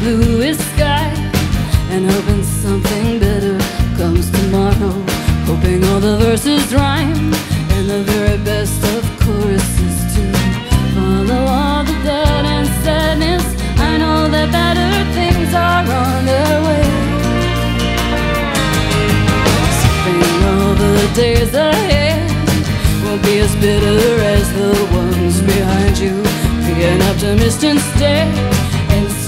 bluest sky And hoping something better comes tomorrow. Hoping all the verses rhyme And the very best of choruses to Follow all the doubt and sadness. I know that better things are on their way. Suffering all the days ahead Won't be as bitter as the ones behind you. Be an optimist instead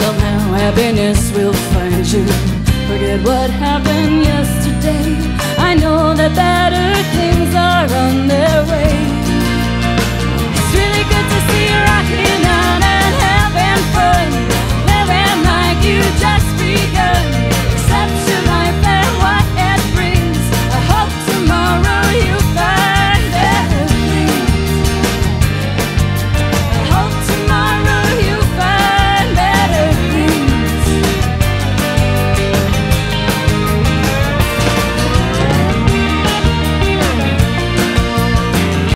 somehow happiness will find you. Forget what happened.